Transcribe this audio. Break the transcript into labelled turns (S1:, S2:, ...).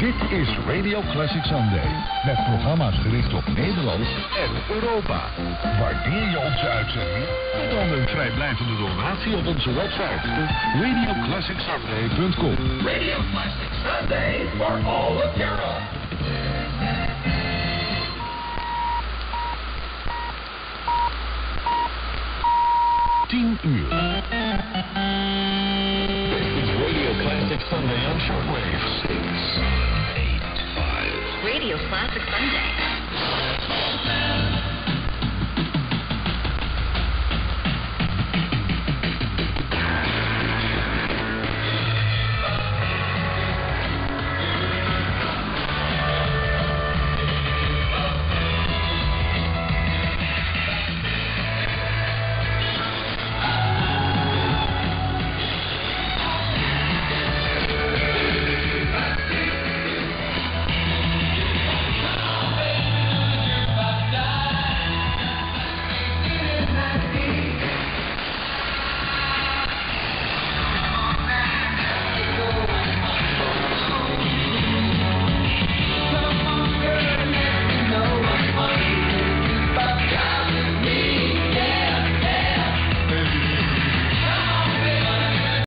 S1: Dit is Radio Classic Sunday. Met programma's gericht op Nederland en Europa. Waardeer je onze uitzending? Dan een vrijblijvende donatie op onze website. RadioClassicSunday.com
S2: Radio Classic Sunday for all of Europe.
S1: 10 uur.
S2: Sunday on shortwave. 6, 8, 5.
S3: Radio Classic Sunday.